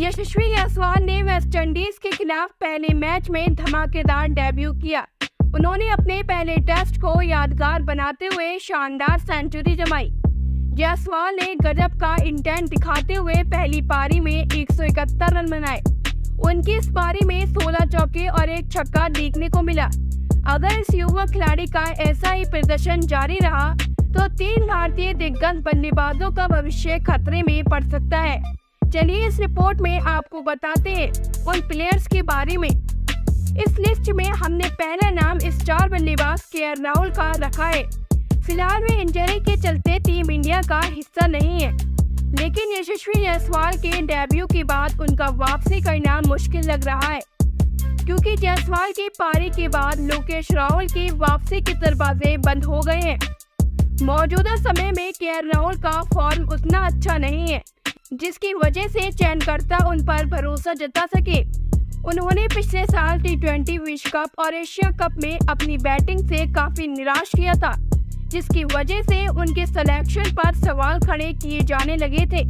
यशस्वी जायसवाल ने वेस्टइंडीज के खिलाफ पहले मैच में धमाकेदार डेब्यू किया। उन्होंने अपने पहले टेस्ट को यादगार बनाते हुए शानदार सेंचुरी जमाई। जायसवाल ने गजब का इंटेंट दिखाते हुए पहली पारी में एक सौ इकहत्तर रन बनाए। उनकी इस पारी में 16 चौके और एक छक्का देखने को मिला। अगर इस युवा खिलाड़ी का ऐसा ही प्रदर्शन जारी रहा तो तीन भारतीय दिग्गज बल्लेबाजों का भविष्य खतरे में पड़ सकता है। चलिए इस रिपोर्ट में आपको बताते हैं उन प्लेयर्स के बारे में। इस लिस्ट में हमने पहला नाम स्टार बल्लेबाज के राहुल का रखा है। फ़िलहाल वे इंजरी के चलते टीम इंडिया का हिस्सा नहीं है। लेकिन यशस्वी जायसवाल के डेब्यू के बाद उनका वापसी करना मुश्किल लग रहा है। क्योंकि जायसवाल की पारी के बाद लोकेश राहुल की वापसी के दरवाजे बंद हो गए हैं। मौजूदा समय में के राहुल का फॉर्म उतना अच्छा नहीं है। जिसकी वजह से चयनकर्ता उन पर भरोसा जता सके। उन्होंने पिछले साल टी ट्वेंटी विश्व कप और एशिया कप में अपनी बैटिंग से काफ़ी निराश किया था, जिसकी वजह से उनके सिलेक्शन पर सवाल खड़े किए जाने लगे थे।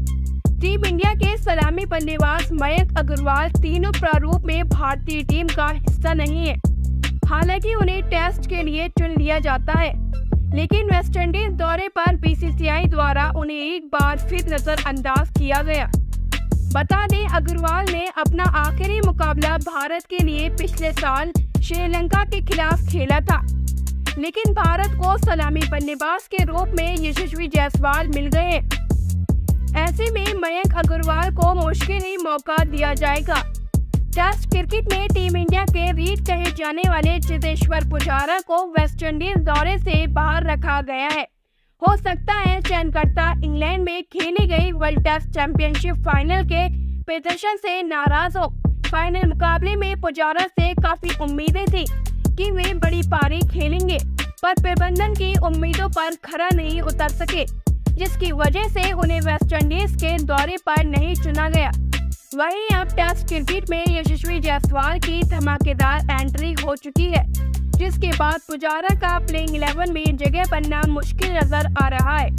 टीम इंडिया के सलामी बल्लेबाज मयंक अग्रवाल तीनों प्रारूप में भारतीय टीम का हिस्सा नहीं है। हालाँकि उन्हें टेस्ट के लिए चुन लिया जाता है। लेकिन वेस्टइंडीज दौरे पर बीसीसीआई द्वारा उन्हें एक बार फिर नजरअंदाज किया गया। बता दें, अग्रवाल ने अपना आखिरी मुकाबला भारत के लिए पिछले साल श्रीलंका के खिलाफ खेला था। लेकिन भारत को सलामी बल्लेबाज के रूप में यशस्वी जायसवाल मिल गए। ऐसे में मयंक अग्रवाल को मुश्किल ही मौका दिया जाएगा। टेस्ट क्रिकेट में टीम इंडिया के रीड कहे जाने वाले चितेश्वर पुजारा को वेस्टइंडीज दौरे से बाहर रखा गया है। हो सकता है चयनकर्ता इंग्लैंड में खेली गई वर्ल्ड टेस्ट चैंपियनशिप फाइनल के प्रदर्शन से नाराज़ हो। फाइनल मुकाबले में पुजारा से काफ़ी उम्मीदें थी कि वे बड़ी पारी खेलेंगे, पर प्रबंधन की उम्मीदों पर खरा नहीं उतर सके, जिसकी वजह से उन्हें वेस्टइंडीज के दौरे पर नहीं चुना गया। वहीं अब टेस्ट क्रिकेट में यशस्वी जायसवाल की धमाकेदार एंट्री हो चुकी है, जिसके बाद पुजारा का प्लेइंग इलेवन में जगह बनना मुश्किल नज़र आ रहा है।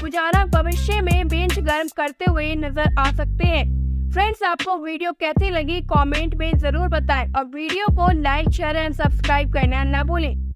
पुजारा भविष्य में बेंच गर्म करते हुए नज़र आ सकते हैं। फ्रेंड्स आपको वीडियो कैसी लगी? कमेंट में ज़रूर बताएँ। और वीडियो को लाइक शेयर एंड सब्सक्राइब करना न भूलें।